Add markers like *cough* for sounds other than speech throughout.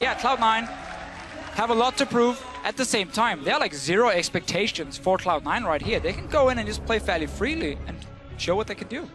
Yeah, Cloud9 have a lot to prove at the same time. They're like zero expectations for Cloud9 right here. They can go in and just play fairly freely and show what they can do.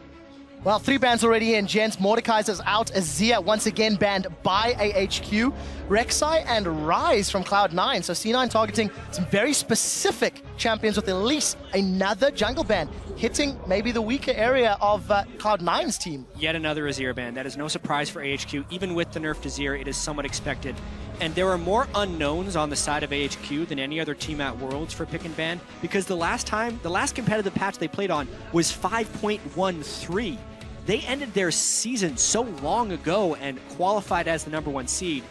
Well, three bans already in, gents. Mordekaiser's out. Azir once again banned by AHQ. Rek'Sai and Ryze from Cloud9. So C9 targeting some very specific champions with at least another jungle ban, hitting maybe the weaker area of uh, Cloud9's team. Yet another Azir ban. That is no surprise for AHQ. Even with the nerf to Azir, it is somewhat expected. And there are more unknowns on the side of AHQ than any other team at Worlds for pick and ban because the last time, the last competitive patch they played on was 5.13. They ended their season so long ago and qualified as the number one seed.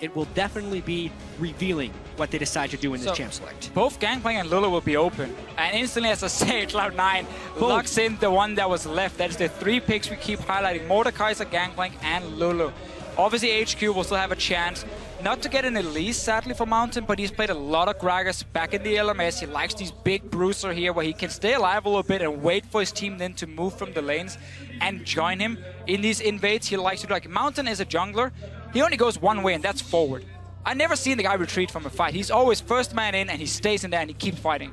It will definitely be revealing what they decide to do in this So, champ select. Both Gangplank and Lulu will be open. And instantly, as I *laughs* say, Cloud9 locks in the one that was left. That is the three picks we keep highlighting. Mordekaiser, Gangplank, and Lulu. Obviously, HQ will still have a chance. Not to get an Elise, sadly, for Mountain, but he's played a lot of Gragas back in the LMS. He likes these big bruiser here where he can stay alive a little bit and wait for his team then to move from the lanes and join him. In these invades, he likes to do like Mountain is a jungler. He only goes one way, and that's forward. I never seen the guy retreat from a fight. He's always first man in, and he stays in there, and he keeps fighting.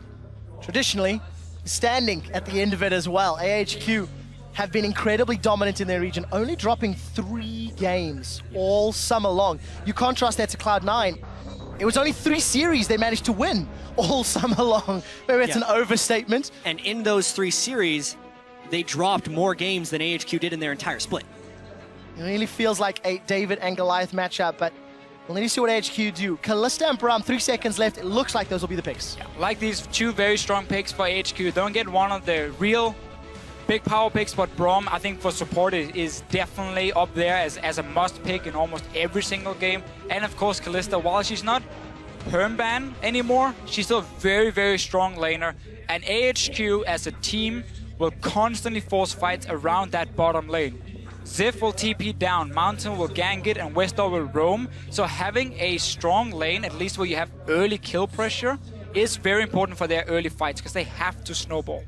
Traditionally, standing at the end of it as well. AHQ have been incredibly dominant in their region, only dropping three games all summer long. You contrast that to Cloud9. It was only three series they managed to win all *laughs* summer long. Maybe it's Yeah. an overstatement. And in those three series, they dropped more games than AHQ did in their entire split. It really feels like a David and Goliath matchup, but we'll need to see what HQ do. Kalista and Braum, three seconds left. It looks like those will be the picks. Like these two very strong picks for HQ. Don't get one of the real big power picks, but Braum, I think for support is, definitely up there as, as a must pick in almost every single game. And of course, Kalista, while she's not perm ban anymore, she's still a very, very strong laner. And AHQ as a team will constantly force fights around that bottom lane. Ziv will TP down, Mountain will gank it, and Westdoor will roam. So having a strong lane, at least where you have early kill pressure, is very important for their early fights because they have to snowball.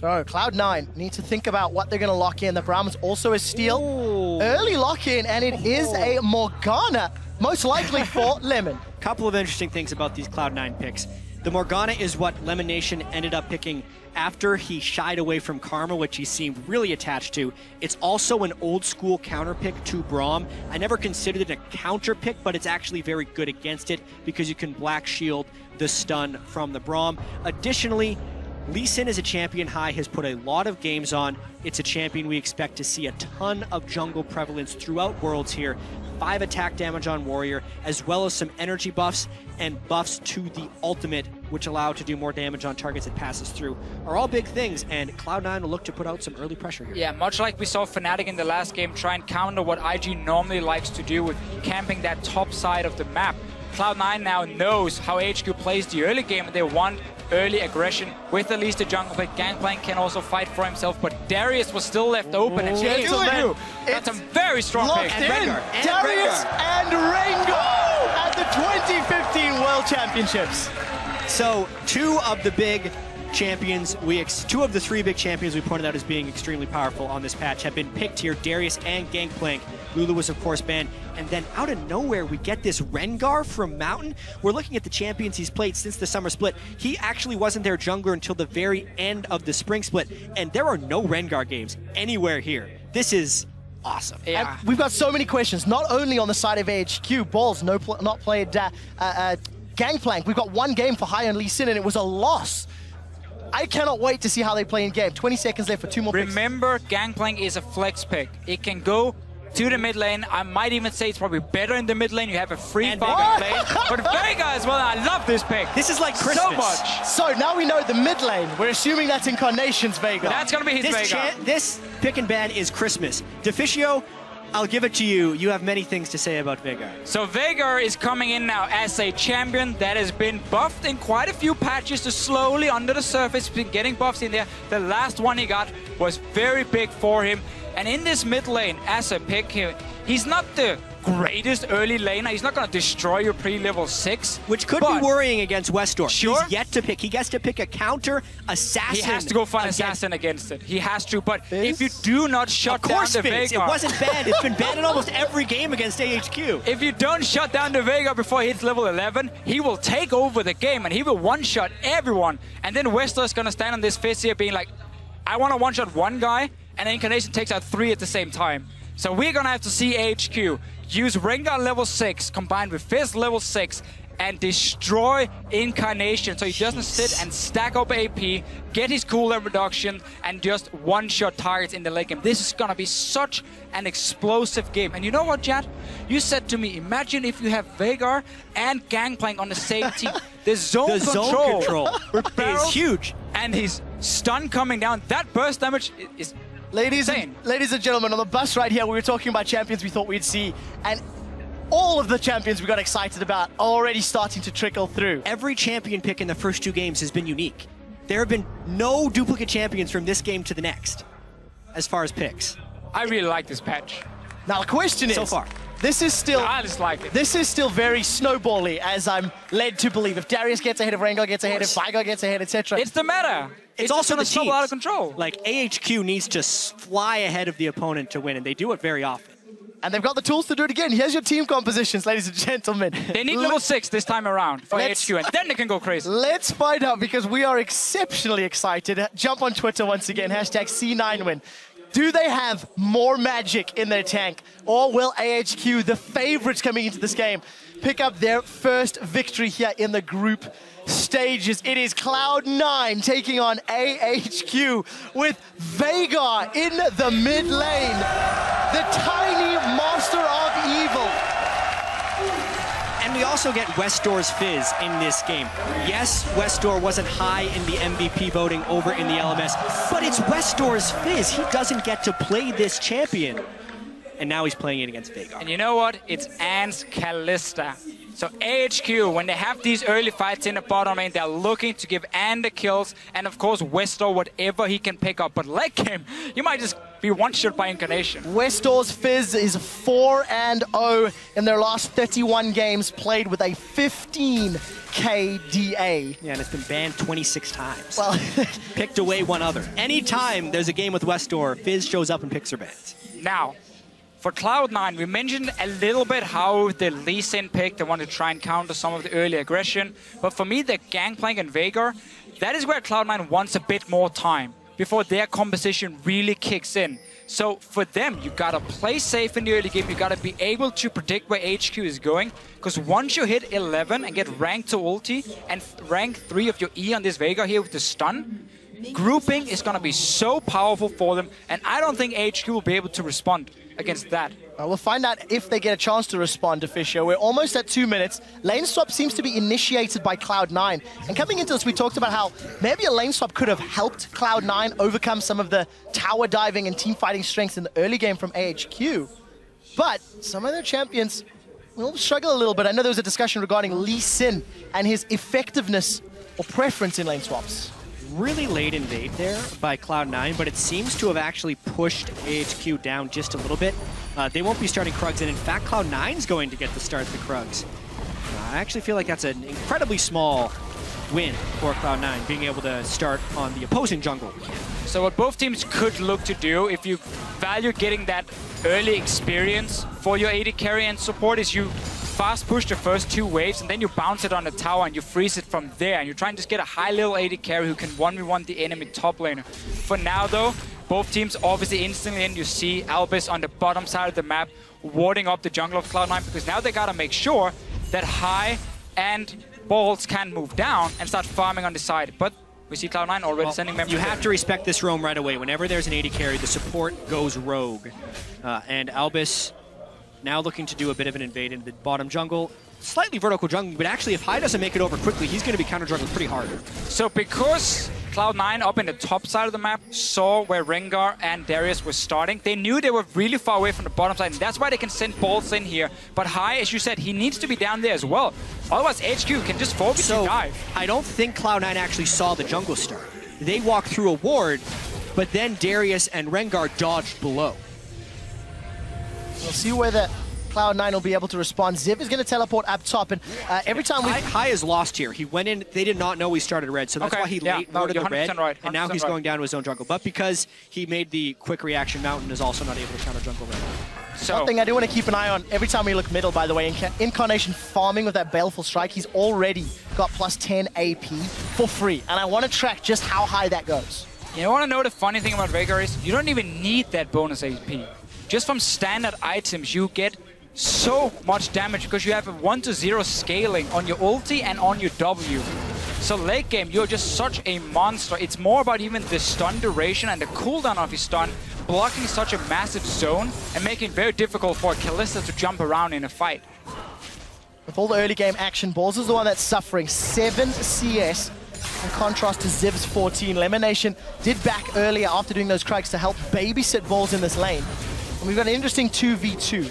So Cloud9 need to think about what they're going to lock in. The Braum's also a steal. Early lock in, and it is a Morgana, most likely for *laughs* Lemon. Couple of interesting things about these Cloud9 picks. The Morgana is what LemonNation ended up picking after he shied away from Karma, which he seemed really attached to. It's also an old school counter pick to Braum. I never considered it a counter pick, but it's actually very good against it because you can Black Shield the stun from the Braum. Additionally, Lee Sin is a champion Hai, has put a lot of games on. It's a champion we expect to see a ton of jungle prevalence throughout Worlds here. Five attack damage on Warrior, as well as some energy buffs and buffs to the ultimate, which allow to do more damage on targets it passes through, are all big things, and Cloud9 will look to put out some early pressure here. Yeah, much like we saw Fnatic in the last game try and counter what IG normally likes to do with camping that top side of the map. Cloud9 now knows how HQ plays the early game and they want early aggression with at least a jungle pick. Gangplank can also fight for himself, but Darius was still left open. And James Gentlemen, Liu got some very strong Locked picks. in, Rengar, and Darius Rengar. and Rengar at the 2015 World Championships. So, two of the big champions, we ex- two of the three big champions we pointed out as being extremely powerful on this patch have been picked here. Darius and Gangplank. Lulu was, of course, banned. And then out of nowhere, we get this Rengar from Mountain. We're looking at the champions he's played since the summer split. He actually wasn't their jungler until the very end of the spring split. And there are no Rengar games anywhere here. This is awesome. Yeah. And we've got so many questions, not only on the side of AHQ, Balls no pl- not played uh, uh, uh, Gangplank. We've got one game for Hai on Lee Sin, and it was a loss. I cannot wait to see how they play in game. 20 seconds left for two more picks. Remember, Gangplank is a flex pick. It can go to the mid lane. I might even say it's probably better in the mid lane. You have a free And farming *laughs* lane. But Veigar as well, I love this pick. This is like So Christmas. much. So now we know the mid lane. We're assuming that's Incarnation's Veigar. That's going to be his This, Veigar. cha- this pick and ban is Christmas. Deficio, I'll give it to you. You have many things to say about Veigar. So Veigar is coming in now as a champion that has been buffed in quite a few patches to slowly under the surface, been getting buffs in there. The last one he got was very big for him. And in this mid lane, as a pick, he, He's not the greatest early laner. He's not going to destroy your pre-level 6. Which could be worrying against Westdoor. Sure. He's yet to pick. He gets to pick a counter assassin. He has to go find against- assassin against it. He has to. But Fizz? if you do not shut Of course, down the Fizz. It wasn't banned. It's been banned in almost every game against AHQ. *laughs* if you don't shut down the Veigar before he hits level 11, he will take over the game and he will one-shot everyone. And then Westdoor is gonna stand on this Fizz here being like, I want to one-shot one guy, and then Incarnation takes out three at the same time. So we're gonna have to see AHQ use Rengar level 6 combined with Fizz level 6 and destroy Incarnation so he doesn't sit and stack up AP, get his cooldown reduction, and just one-shot targets in the late game. This is gonna be such an explosive game. And you know what, Jad? You said to me, imagine if you have Veigar and Gangplank on the same *laughs* team. The zone The control, zone control is huge. and his stun coming down. That burst damage is Ladies and, ladies and gentlemen, on the bus right here, we were talking about champions we thought we'd see, and all of the champions we got excited about are already starting to trickle through. Every champion pick in the first two games has been unique. There have been no duplicate champions from this game to the next, as far as picks. I really like this patch. Now the question is, So far. this is still I just like it. this is still very snowbally, as I'm led to believe. If Darius gets ahead, if Rengar gets ahead, if Veigar gets ahead, etc. It's the meta. It's, just also the snowball out of control. Like AHQ needs to fly ahead of the opponent to win, and they do it very often. and they've got the tools to do it again. Here's your team compositions, ladies and gentlemen. they need level six this time around for Let's- HQ, and then they can go crazy. Let's find out because we are exceptionally excited. Jump on Twitter once again, hashtag C9win. Do they have more magic in their tank? Or will AHQ, the favorites coming into this game, pick up their first victory here in the group stages? It is Cloud9 taking on AHQ with Veigar in the mid lane. The tiny monster of evil. And we also get Westdoor's Fizz in this game. Yes, Westdoor wasn't high in the MVP voting over in the LMS, but it's Westdoor's Fizz. He doesn't get to play this champion. And now he's playing it against Veigar. And you know what? It's Ants Kalista. So AHQ, when they have these early fights in the bottom lane, they're looking to give Ant the kills, and of course Westdoor whatever he can pick up. But late game, you might just be one shot by Incarnation. Westdoor's Fizz is 4 and 0 in their last 31 games played with a 15 KDA. Yeah, and it's been banned 26 times. Well, *laughs* Picked away one other. Anytime there's a game with Westdoor, Fizz shows up and picks her bans. Now, for Cloud9, we mentioned a little bit how the Lee Sin pick, they want to try and counter some of the early aggression. But for me, the Gangplank and Veigar, that is where Cloud9 wants a bit more time before their composition really kicks in. So for them, you gotta play safe in the early game. You gotta be able to predict where HQ is going. Because once you hit 11 and get rank to ulti and rank 3 of your E on this Veigar here with the stun, grouping is gonna be so powerful for them. And I don't think HQ will be able to respond against that. Uh, we'll find out if they get a chance to respond to Fisher. We're almost at two minutes. Lane swap seems to be initiated by Cloud9. And coming into this, we talked about how maybe a lane swap could have helped Cloud9 overcome some of the tower diving and team fighting strengths in the early game from AHQ. But some of their champions will struggle a little bit. I know there was a discussion regarding Lee Sin and his effectiveness or preference in lane swaps. Really late invade there by Cloud9, but it seems to have actually pushed AHQ down just a little bit. Uh, they won't be starting Krugs, and in fact, Cloud9's going to get the start of the Krugs. I actually feel like that's an incredibly small win for Cloud9, being able to start on the opposing jungle. So what both teams could look to do, if you value getting that early experience for your AD carry and support, is you fast push the first two waves and then you bounce it on the tower and you freeze it from there. And you try and just get a high level AD carry who can 1v1 the enemy top laner. For now though, both teams obviously instantly in. You see Albis on the bottom side of the map warding up the jungle of Cloud9 because now they gotta make sure that Hai and Balls can move down and start farming on the side. But we see Cloud9 already Well, sending members you there. have to respect this roam right away. Whenever there's an AD carry, the support goes rogue. Uh, and Albis now looking to do a bit of an invade into the bottom jungle. Slightly vertical jungle, but actually if Hai doesn't make it over quickly, he's going to be counter jungling pretty hard. So because Cloud9 up in the top side of the map saw where Rengar and Darius were starting, they knew they were really far away from the bottom side, and that's why they can send balls in here. But Hai, as you said, he needs to be down there as well. Otherwise, HQ can just focus So and dive. I don't think Cloud9 actually saw the jungle start. They walked through a ward, but then Darius and Rengar dodged below. We'll see whether Cloud9 will be able to respond. Ziv is going to teleport up top, and uh, every time we... Hai, Hai is lost here. He went in, they did not know he started red, so that's Okay, why he yeah, late no, the red, right, and now he's right. going down to his own jungle. But because he made the quick reaction, Mountain is also not able to counter jungle red. So, One thing I do want to keep an eye on every time we look middle, by the way, Inca- Incarnation farming with that Baleful Strike, he's already got plus 10 AP for free. And I want to track just how high that goes. you want to know the funny thing about Veigar is you don't even need that bonus AP. Just from standard items, you get so much damage because you have a 1 to 0 scaling on your ulti and on your W. So late game, you're just such a monster. It's more about even the stun duration and the cooldown of your stun, blocking such a massive zone and making it very difficult for Kalista to jump around in a fight. With all the early game action, Balls is the one that's suffering 7 CS in contrast to Ziv's 14. LemonNation did back earlier after doing those cracks to help babysit Balls in this lane. And we've got an interesting 2v2.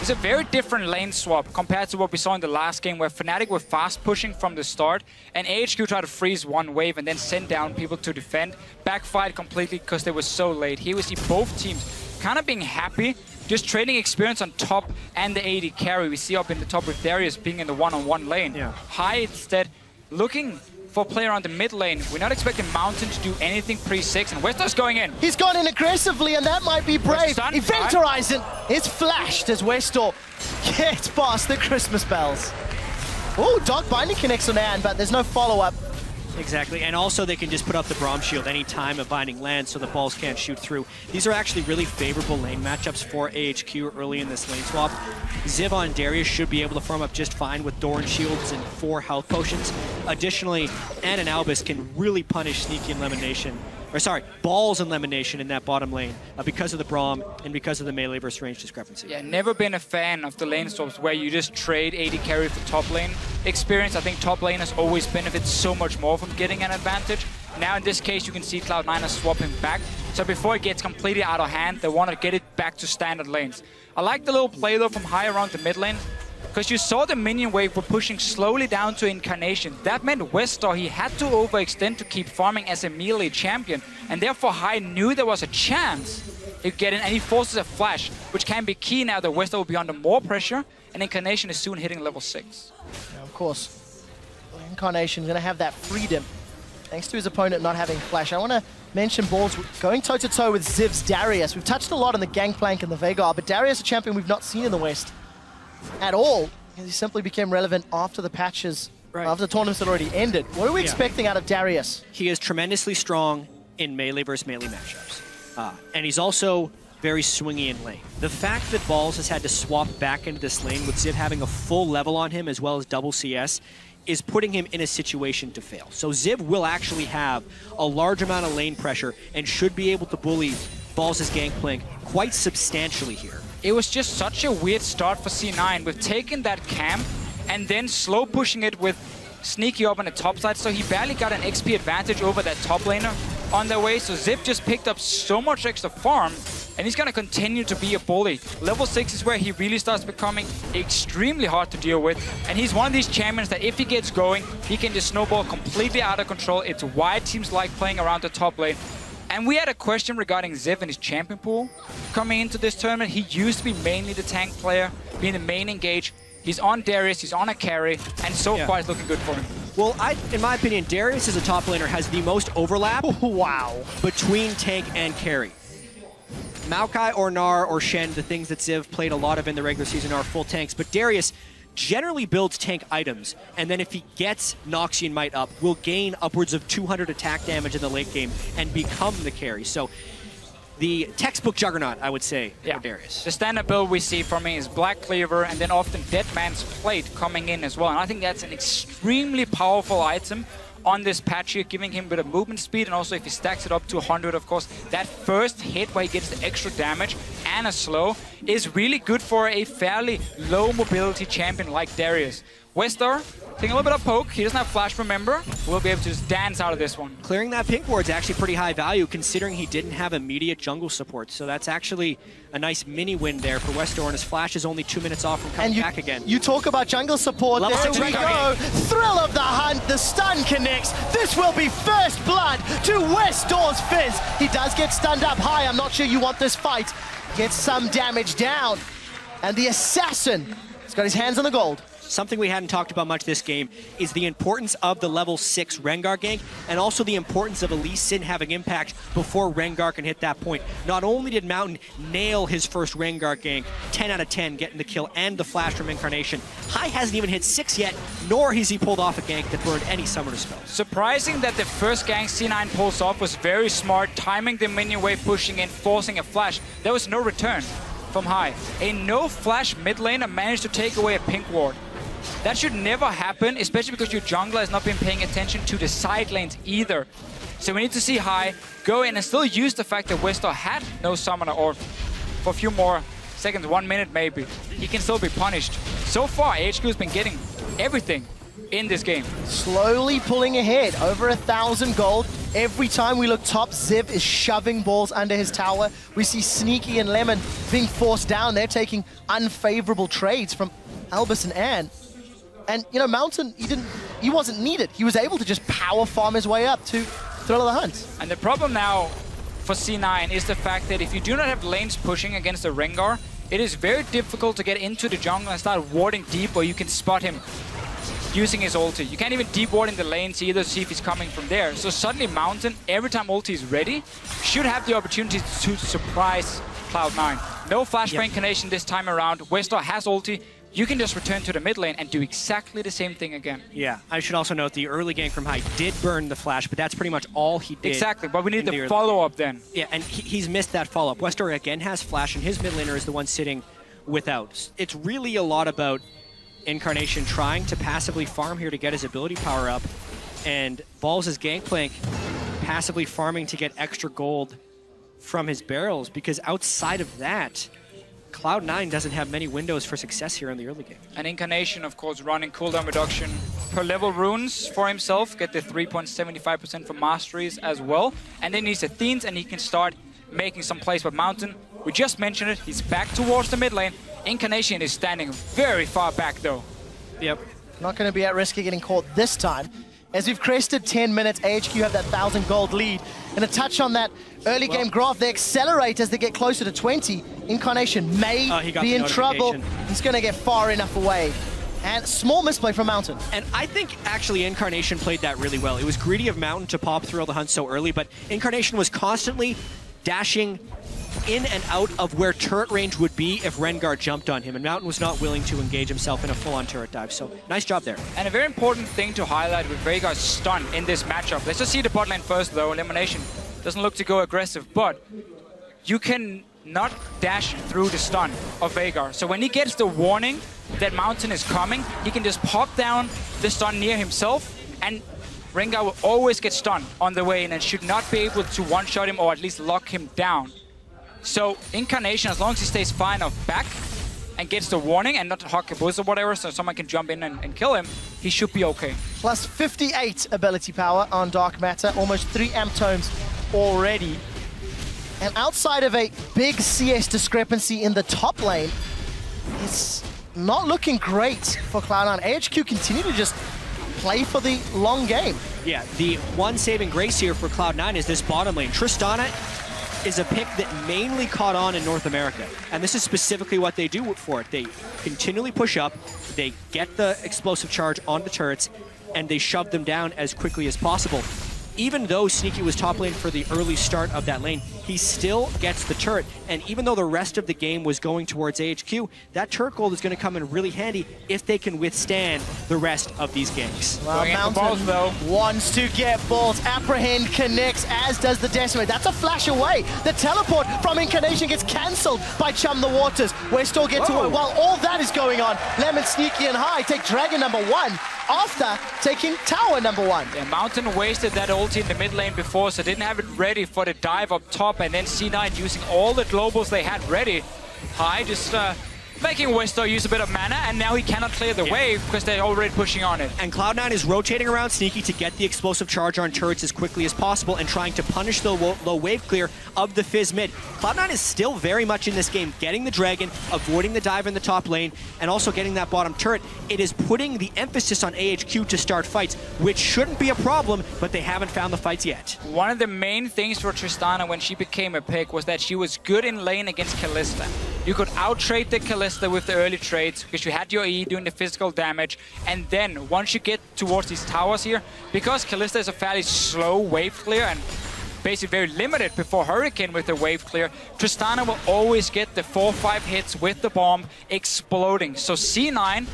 It's a very different lane swap compared to what we saw in the last game where Fnatic were fast pushing from the start and AHQ tried to freeze one wave and then send down people to defend. Backfired completely because they were so late. Here we see both teams kind of being happy, just trading experience on top and the AD carry. We see up in the top with Darius being in the one-on-one lane. Yeah. High instead looking for a player on the mid lane. We're not expecting Mountain to do anything pre-6 and Westdoor's going in. He's gone in aggressively, and that might be brave. Event Horizon is flashed as Westdoor gets past the Christmas bells. Oh, Dark Binding connects on Anne, but there's no follow-up. Exactly, and also they can just put up the Braum Shield anytime a Binding lands so the balls can't shoot through. These are actually really favorable lane matchups for AHQ early in this lane swap. Ziv on Darius should be able to farm up just fine with Doran Shields and four health potions. Additionally, Ann and Albis can really punish Sneaky and LemonNation, or sorry, Balls and LemonNation in that bottom lane uh, because of the Braum and because of the melee versus range discrepancy. Yeah, never been a fan of the lane swaps where you just trade AD carry for top lane experience. I think top lane has always benefited so much more from getting an advantage. Now in this case, you can see Cloud9 is swapping back. So before it gets completely out of hand, they want to get it back to standard lanes. I like the little play though from Hai around the mid lane. Because you saw the minion wave were pushing slowly down to Incarnation. That meant Westdoor, he had to overextend to keep farming as a melee champion. And therefore Hai knew there was a chance he could get in, and he forces a flash, which can be key now that Westdoor will be under more pressure, and Incarnation is soon hitting level 6. Now, of course, Incarnation is going to have that freedom thanks to his opponent not having flash. I want to mention Balls going toe-to-toe with Ziv's Darius. We've touched a lot on the Gangplank and the Veigar, but Darius, a champion we've not seen in the West at all, because he simply became relevant after the patches, Right. after the tournaments had already ended. What are we Yeah. expecting out of Darius? He is tremendously strong in melee versus melee matchups. Uh, and he's also very swingy in lane. The fact that Balls has had to swap back into this lane with Ziv having a full level on him as well as double CS is putting him in a situation to fail. So Ziv will actually have a large amount of lane pressure and should be able to bully Balls' Gangplank quite substantially here. It was just such a weird start for C9 with taking that camp and then slow pushing it with Sneaky up on the top side, so he barely got an XP advantage over that top laner on their way. So Ziv just picked up so much extra farm, and he's gonna continue to be a bully. Level 6 is where he really starts becoming extremely hard to deal with, and he's one of these champions that if he gets going, he can just snowball completely out of control. It's why teams like playing around the top lane. And we had a question regarding Ziv and his champion pool coming into this tournament. He used to be mainly the tank player, being the main engage. He's on Darius, he's on a carry, and so Yeah. far it's looking good for him. Well, I, in my opinion, Darius as a top laner has the most overlap *laughs* Wow. between tank and carry. Maokai or Gnar or Shen, the things that Ziv played a lot of in the regular season are full tanks, but Darius generally builds tank items, and then if he gets Noxian Might up, will gain upwards of 200 attack damage in the late game and become the carry. So the textbook juggernaut, I would say, for Darius. The standard build we see from him is Black Cleaver and then often Dead Man's Plate coming in as well. And I think that's an extremely powerful item on this patch here, giving him a bit of movement speed. And also if he stacks it up to 100, of course, that first hit where he gets the extra damage and a slow is really good for a fairly low mobility champion like Darius. Westdoor, taking a little bit of poke. He doesn't have flash, remember. We'll be able to just dance out of this one. Clearing that pink ward's actually pretty high value considering he didn't have immediate jungle support. So that's actually a nice mini win there for Westdoor, and his flash is only two minutes off from coming And you, back again. you talk about jungle support. Level there we go. Thrill of the hunt. The stun connects. This will be first blood to Westdoor's Fizz. He does get stunned up high. I'm not sure you want this fight. gets some damage down. And the Assassin has got his hands on the gold. Something we hadn't talked about much this game is the importance of the level 6 Rengar gank and also the importance of Elise Sin having impact before Rengar can hit that point. Not only did Mountain nail his first Rengar gank, 10 out of 10 getting the kill and the flash from Incarnation, Hai hasn't even hit 6 yet, nor has he pulled off a gank that burned any Summoner spell. Surprising that the first gank C9 pulls off was very smart, timing the minion wave, pushing in, forcing a flash. There was no return from Hai. A no flash mid laner managed to take away a pink ward. That should never happen, especially because your jungler has not been paying attention to the side lanes either. So we need to see Hai go in and still use the fact that Westdoor had no summoner, or for a few more seconds, one minute maybe, he can still be punished. So far, HQ has been getting everything in this game. Slowly pulling ahead, over a thousand gold. Every time we look top, Ziv is shoving balls under his tower. We see Sneaky and Lemon being forced down. They're taking unfavorable trades from Albis and Anne. And, you know, Mountain, he didn't, he wasn't needed. He was able to just power farm his way up to Thrill of the Hunt. And the problem now for C9 is the fact that if you do not have lanes pushing against the Rengar, it is very difficult to get into the jungle and start warding deep where you can spot him using his ulti. You can't even deep ward in the lanes either to see if he's coming from there. So suddenly Mountain, every time ulti is ready, should have the opportunity to surprise Cloud9. No flashbang yep. incarnation this time around. Westdoor has ulti, you can just return to the mid lane and do exactly the same thing again. Yeah, I should also note the early gank from Hai did burn the flash, but that's pretty much all he did. Exactly, but we need the, the follow-up then. Yeah, and he, he's missed that follow-up. Westdoor again has flash, and his mid laner is the one sitting without. It's really a lot about Incarnation trying to passively farm here to get his ability power up, and Balls' Gangplank passively farming to get extra gold from his barrels, because outside of that, Cloud9 doesn't have many windows for success here in the early game. An Incarnation, of course, running cooldown reduction per level runes for himself, get the 3.75% for masteries as well. And then he's Athene's and he can start making some plays with Mountain. We just mentioned it, he's back towards the mid lane. Incarnation is standing very far back though. Yep. Not going to be at risk of getting caught this time. As we've crested 10 minutes, AHQ have that 1,000 gold lead. And a touch on that early well, game graph, they accelerate as they get closer to 20. Incarnation may uh, be in trouble. He's going to get far enough away. And small misplay from Mountain. And I think actually Incarnation played that really well. It was greedy of Mountain to pop Thrill the Hunt so early, but Incarnation was constantly dashing in and out of where turret range would be if Rengar jumped on him, and Mountain was not willing to engage himself in a full-on turret dive, so nice job there. And a very important thing to highlight with Veigar's stun in this matchup. Let's just see the bot lane first, though. LemonNation doesn't look to go aggressive, but you can not dash through the stun of Veigar. So when he gets the warning that Mountain is coming, he can just pop down the stun near himself, and Rengar will always get stunned on the way in and should not be able to one-shot him or at least lock him down. So Incarnation, as long as he stays far enough back and gets the warning and not Hakabuz or whatever, so someone can jump in and, and, kill him, he should be okay. Plus 58 ability power on Dark Matter, almost three amp tomes already. And outside of a big CS discrepancy in the top lane, it's not looking great for Cloud9. AHQ continue to just play for the long game. Yeah, the one saving grace here for Cloud9 is this bottom lane. Tristana is a pick that mainly caught on in North America. And this is specifically what they do for it. They continually push up, they get the explosive charge on the turrets, and they shove them down as quickly as possible even though Sneaky was top lane for the early start of that lane, he still gets the turret. And even though the rest of the game was going towards AHQ, that turret gold is going to come in really handy if they can withstand the rest of these ganks. Well, Mountain balls, though. wants to get balls. Apprehend connects, as does the Decimate. That's a flash away. The teleport from Incarnation gets cancelled by Chum the Waters. Westdoor gets away. While all that is going on, Lemon, Sneaky, and Hai take Dragon number one after taking tower number one. Yeah, Mountain wasted that ulti in the mid lane before, so didn't have it ready for the dive up top, and then C9 using all the globals they had ready. Hai just uh, making Westdoor use a bit of mana, and now he cannot clear the Yeah. wave because they're already pushing on it. And Cloud9 is rotating around Sneaky to get the explosive charge on turrets as quickly as possible and trying to punish the low, low wave clear of the Fizz mid. Cloud9 is still very much in this game, getting the Dragon, avoiding the dive in the top lane, and also getting that bottom turret. It is putting the emphasis on AHQ to start fights, which shouldn't be a problem, but they haven't found the fights yet. One of the main things for Tristana when she became a pick was that she was good in lane against Kalista. You could out-trade the With the early trades because you had your E doing the physical damage. And then once you get towards these towers here, because Kalista is a fairly slow wave clear and basically very limited before Hurricane with the wave clear, Tristana will always get the 4-5 hits with the bomb exploding. So C9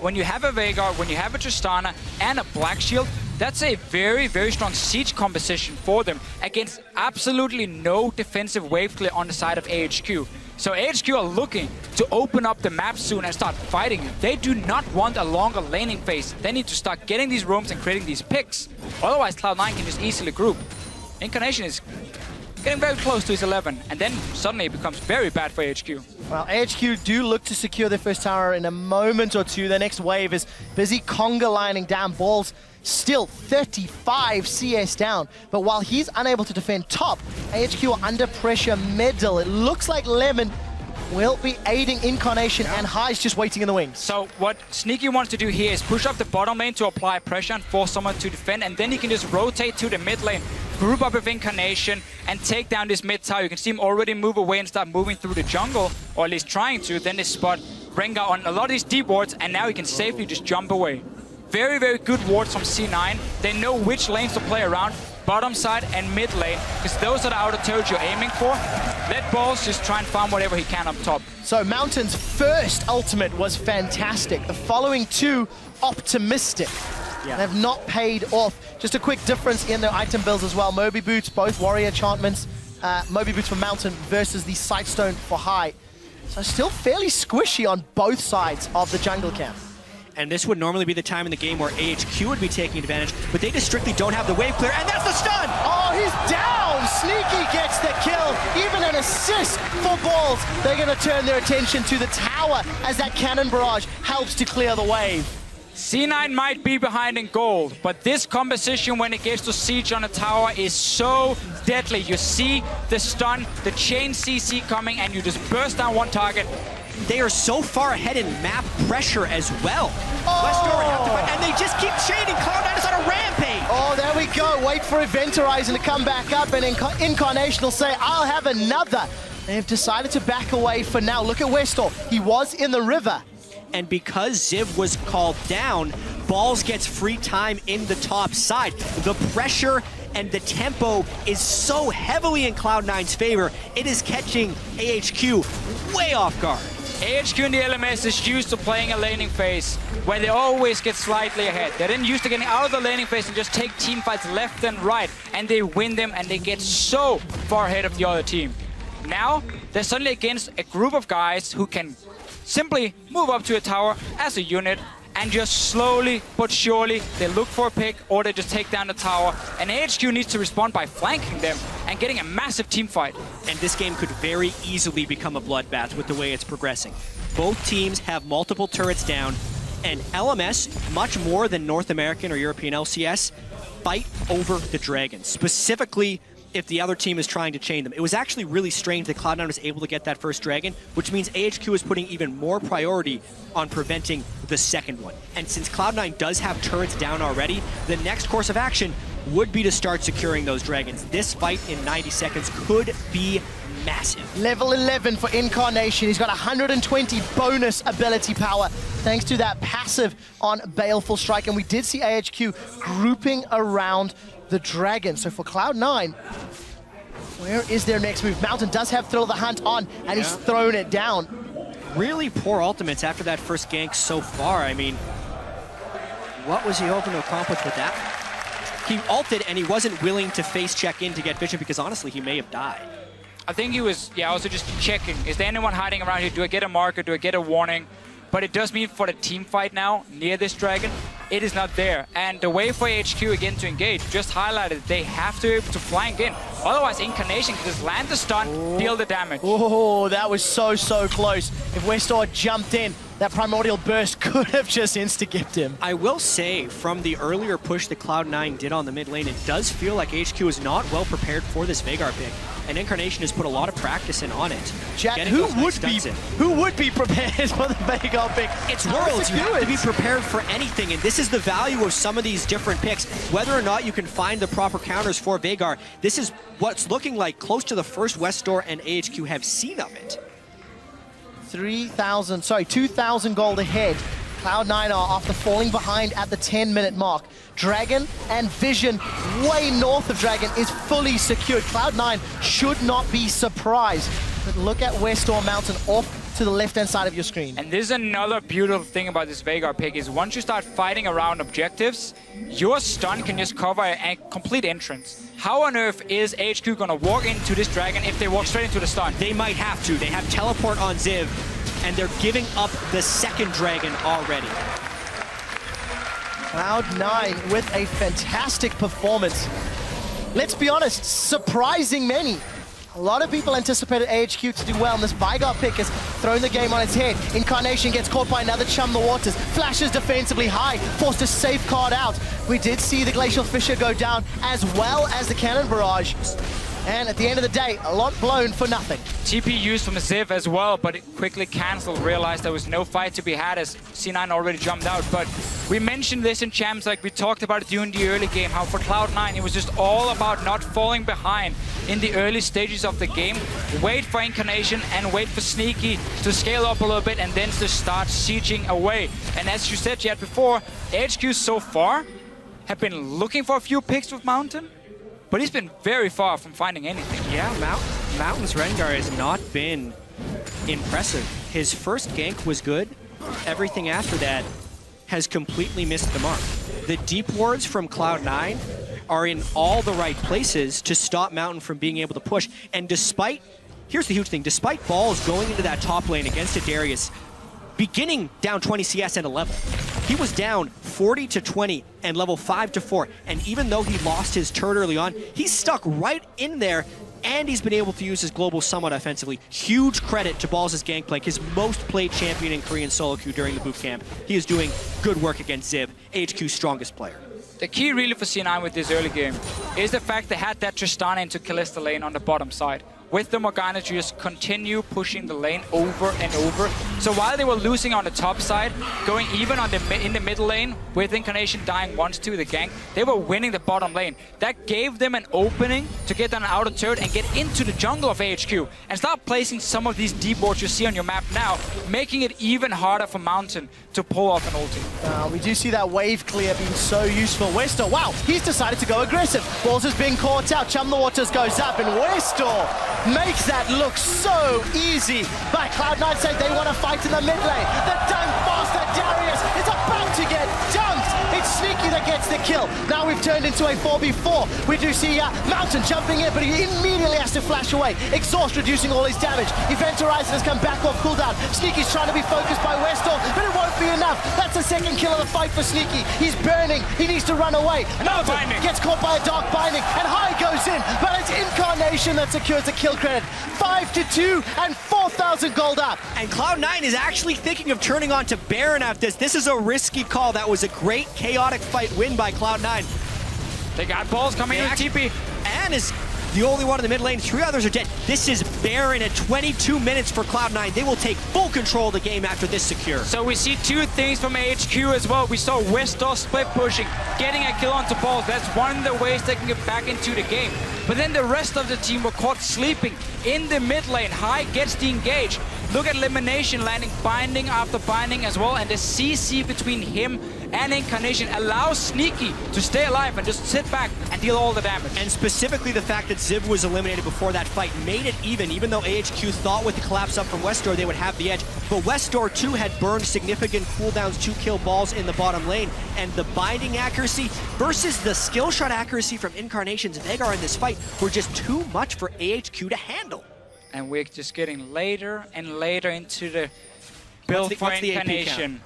when you have a Veigar, when you have a Tristana and a Black Shield, that's a very, very strong siege composition for them against absolutely no defensive wave clear on the side of AHQ. So HQ are looking to open up the map soon and start fighting. They do not want a longer laning phase. They need to start getting these roams and creating these picks. Otherwise, Cloud9 can just easily group. Incarnation is getting very close to his 11, and then suddenly it becomes very bad for HQ. Well, HQ do look to secure their first tower in a moment or two. Their next wave is busy conga lining down. Balls still 35 CS down. But while he's unable to defend top, AHQ are under pressure middle. It looks like Lemon will be aiding Incarnation and Hai's just waiting in the wings. So what Sneaky wants to do here is push up the bottom lane to apply pressure and force someone to defend, and then he can just rotate to the mid lane, group up with Incarnation, and take down this mid tower. You can see him already move away and start moving through the jungle, or at least trying to. Then they spot Rengar on a lot of these deep wards, and now he can safely just jump away. Very, very good wards from C9. They know which lanes to play around, bottom side and mid lane, because those are the outer turrets you're aiming for. Let Balls just try and farm whatever he can up top. So Mountain's first ultimate was fantastic. The following two, optimistic. Yeah. They've not paid off. Just a quick difference in their item builds as well. Moby Boots, both warrior enchantments. Uh, Moby Boots for Mountain versus the Sightstone for Hai. So still fairly squishy on both sides of the jungle camp. And this would normally be the time in the game where AHQ would be taking advantage, but they just strictly don't have the wave clear, and that's the stun! Oh, he's down! Sneaky gets the kill. Even an assist for Balls. They're going to turn their attention to the tower as that cannon barrage helps to clear the wave. C9 might be behind in gold, but this composition when it gets to siege on a tower is so deadly. You see the stun, the chain CC coming, and you just burst down one target. They are so far ahead in map pressure as well. Oh! Would have to fight, and they just keep chaining. Cloud9 is on a rampage. Oh, there we go. Wait for Event Horizon to come back up, and Inca Incarnation will say, I'll have another. They've decided to back away for now. Look at Westdoor. He was in the river. And because Ziv was called down, Balls gets free time in the top side. The pressure and the tempo is so heavily in Cloud9's favor, it is catching AHQ way off guard. AHQ and the LMS is used to playing a laning phase where they always get slightly ahead. They're then used to getting out of the laning phase and just take team fights left and right, and they win them and they get so far ahead of the other team. Now, they're suddenly against a group of guys who can simply move up to a tower as a unit and just slowly but surely they look for a pick or they just take down the tower and AHQ needs to respond by flanking them and getting a massive team fight. And this game could very easily become a bloodbath with the way it's progressing. Both teams have multiple turrets down, and LMS, much more than North American or European LCS, fight over the dragons. Specifically, if the other team is trying to chain them. It was actually really strange that Cloud9 was able to get that first dragon, which means AHQ is putting even more priority on preventing the second one. And since Cloud9 does have turrets down already, the next course of action would be to start securing those dragons. This fight in 90 seconds could be massive. Level 11 for Incarnation. He's got 120 bonus ability power thanks to that passive on Baleful Strike. And we did see AHQ grouping around the Dragon. So for Cloud9, where is their next move? Mountain does have Thrill of the Hunt on, and he's thrown it down. Really poor ultimates after that first gank so far. I mean, what was he hoping to accomplish with that? He ulted and he wasn't willing to face check in to get vision because honestly, he may have died. I think he was, yeah, also just checking. Is there anyone hiding around here? Do I get a marker? Do I get a warning? But it does mean for the team fight now, near this dragon, it is not there. And the way for HQ again to engage, just highlighted, they have to be able to flank in. Otherwise, Incarnation can just land the stun, oh. deal the damage. Oh, that was so, so close. If Westdoor jumped in, that primordial burst *laughs* could have just insta-gipped him. I will say, from the earlier push that Cloud9 did on the mid lane, it does feel like HQ is not well prepared for this Veigar pick. And Incarnation has put a lot of practice in on it. Jack, Getting who would be in. who would be prepared *laughs* for the Veigar pick? It's Worlds. You have to be prepared for anything, and this is the value of some of these different picks. Whether or not you can find the proper counters for Veigar, this is what's looking like close to the first Westdoor and AHQ have seen of it. 3,000, sorry, 2,000 gold ahead. Cloud9 are after falling behind at the 10 minute mark. Dragon and Vision, way north of Dragon, is fully secured. Cloud9 should not be surprised. But look at Westdoor Mountain off to the left hand side of your screen. And this is another beautiful thing about this Veigar pick is once you start fighting around objectives, your stun can just cover a complete entrance. How on earth is HQ gonna walk into this dragon if they walk straight into the stun? They might have to. They have teleport on Ziv, and they're giving up the second dragon already. Cloud9 with a fantastic performance. Let's be honest, surprising many. A lot of people anticipated AHQ to do well, and this Veigar pick has thrown the game on its head. Incarnation gets caught by another Chum the Waters, flashes defensively high, forced to safeguard out. We did see the Glacial Fissure go down, as well as the Cannon Barrage. And at the end of the day, a lot blown for nothing. TP used from Ziv as well, but it quickly cancelled, realized there was no fight to be had as C9 already jumped out. But we mentioned this in Champs, like we talked about it during the early game, how for Cloud9 it was just all about not falling behind in the early stages of the game. Wait for Incarnation and wait for Sneaky to scale up a little bit and then to start sieging away. And as you said yet before, HQ so far have been looking for a few picks with Mountain, but he's been very far from finding anything. Yeah, Mount, Mountain's Rengar has not been impressive. His first gank was good. Everything after that has completely missed the mark. The deep wards from Cloud9 are in all the right places to stop Mountain from being able to push. And despite, here's the huge thing, despite balls going into that top lane against a Darius, beginning down 20 CS and a level. He was down 40 to 20 and level 5 to 4. And even though he lost his turret early on, he's stuck right in there and he's been able to use his global somewhat offensively. Huge credit to Balls' gangplank, his most played champion in Korean solo queue during the boot camp. He is doing good work against Ziv, HQ's strongest player. The key really for C9 with this early game is the fact they had that Tristana into Kalista lane on the bottom side. With the Morgana to just continue pushing the lane over and over. So while they were losing on the top side, going even on the in the middle lane, with Incarnation dying once to the gank, they were winning the bottom lane. That gave them an opening to get an outer turret and get into the jungle of AHQ and start placing some of these deep wards you see on your map now, making it even harder for Mountain to pull off an ulti. Uh, we do see that wave clear being so useful. Westdoor, wow, he's decided to go aggressive. Balls is being caught out. Chum the Waters goes up, and Westdoor makes that look so easy. But Cloud9 said they want to fight in the mid lane. The dunk faster Darius is about to get dunked. It's Sneaky that gets the kill. Now we've turned into a 4v4. We do see uh, Mountain jumping in, but he immediately has to flash away. Exhaust reducing all his damage. Event Horizon has come back off cooldown. Sneaky's trying to be focused by Westdoor, but it won't be enough. That's the second kill of the fight for Sneaky. He's burning. He needs to run away. Another Mountain binding. gets caught by a dark binding, and Hai goes in, but it's Incarnation that secures the kill credit. 5 to 2 and 4,000 gold up. And Cloud9 is actually thinking of turning on to Baron after this. This is a risky call. That was a great fight win by Cloud9. They got balls coming in TP. And is the only one in the mid lane. Three others are dead. This is Baron at 22 minutes for Cloud9. They will take full control of the game after this secure. So we see two things from HQ as well. We saw Westdoor split pushing, getting a kill onto balls. That's one of the ways they can get back into the game. But then the rest of the team were caught sleeping in the mid lane. Hai gets the engage. Look at LemonNation landing binding after binding as well. And the CC between him and Incarnation allows Sneaky to stay alive and just sit back and deal all the damage. And specifically the fact that Ziv was eliminated before that fight made it even, even though AHQ thought with the collapse up from Westdoor they would have the edge. But Westdoor too had burned significant cooldowns to kill balls in the bottom lane. And the binding accuracy versus the skill shot accuracy from Incarnation's Veigar in this fight were just too much for AHQ to handle. And we're just getting later and later into the build the- for what's the AP Incarnation.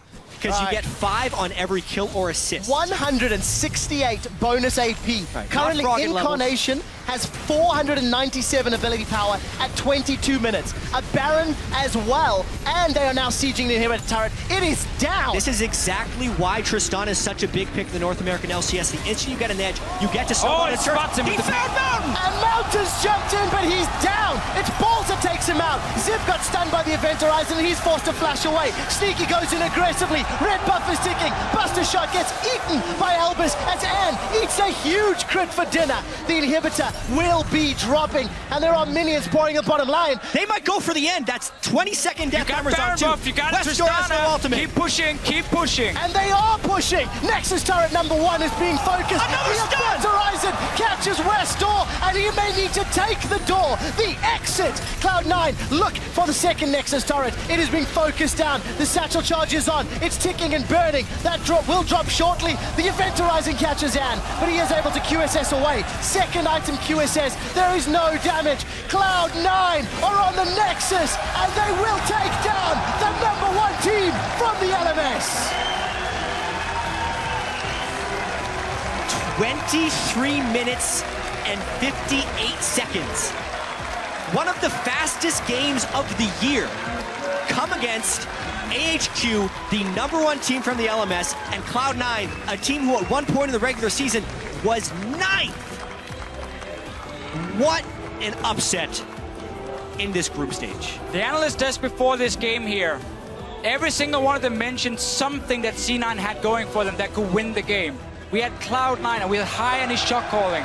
Because you get five on every kill or assist. 168 bonus AP. Right. Currently, at levels. Incarnation has 497 ability power at 22 minutes. A Baron as well, and they are now sieging the inhibitor turret. It is down. This is exactly why Tristan is such a big pick in the North American LCS. The instant you get an edge, you get to someone. Oh, it spots him He the- found Mountain! And Mountains jumped in, but he's down. It's Balls that takes him out. Ziv got stunned by the event horizon, and he's forced to flash away. Sneaky goes in aggressively. Red buff is ticking. Buster shot gets eaten by Elvis as Anne eats a huge crit for dinner. The inhibitor will be dropping, and there are minions pouring the bottom line. They might go for the end. That's 20 second You death got on Baron two. buff, you got Westdoor has no Tristana. ultimate. Keep pushing, keep pushing. And they are pushing. Nexus turret number one is being focused. Another the stun! Horizon catches Westdoor, and he may need to take the door. The exit. Cloud9, look for the second Nexus turret. It is being focused down. The satchel charge is on. It's ticking and burning. That drop will drop shortly. The Event Horizon catches Anne, but he is able to QSS away. Second item QSS. There is no damage. Cloud9 are on the Nexus, and they will take down the number one team from the LMS. 23 minutes 58 seconds. One of the fastest games of the year come against AHQ, the number one team from the LMS, and Cloud9, a team who at one point in the regular season was ninth. What an upset in this group stage. The analyst desk before this game here, every single one of them mentioned something that C9 had going for them that could win the game. We had Cloud9 and we had Hai and his shot calling.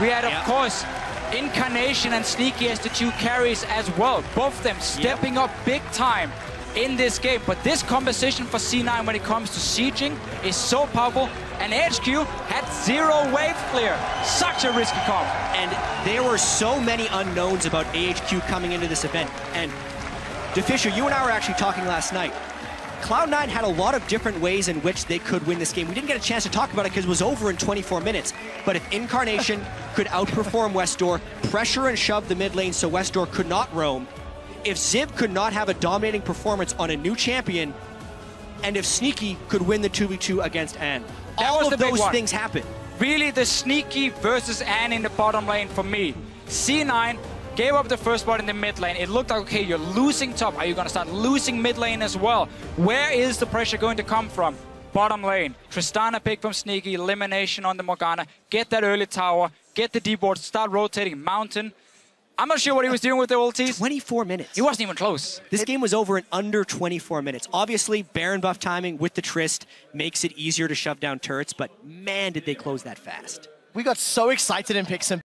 We had, of Yep. course, Incarnation and Sneaky as the two carries as well. Both of them stepping up big time in this game. But this composition for C9 when it comes to sieging is so powerful. And HQ had zero wave clear. Such a risky comp. And there were so many unknowns about AHQ coming into this event. And Deficio, you and I were actually talking last night. Cloud9 had a lot of different ways in which they could win this game. We didn't get a chance to talk about it because it was over in 24 minutes. But if Incarnation *laughs* could outperform Westdoor, pressure and shove the mid lane so Westdoor could not roam, if Ziv could not have a dominating performance on a new champion, and if Sneaky could win the 2v2 against AN, That all of those things happen. really the sneaky versus AN in the bottom lane for me. C9 gave up the first spot in the mid lane. It looked like, okay, you're losing top. Are you going to start losing mid lane as well? Where is the pressure going to come from? Bottom lane. Tristana pick from Sneaky, elimination on the Morgana. Get that early tower, get the D board, start rotating Mountain. I'm not sure what he was doing with the ultis. 24 minutes. He wasn't even close. This game was over in under 24 minutes. Obviously, Baron buff timing with the Trist makes it easier to shove down turrets, but man, did they close that fast. We got so excited in Pixum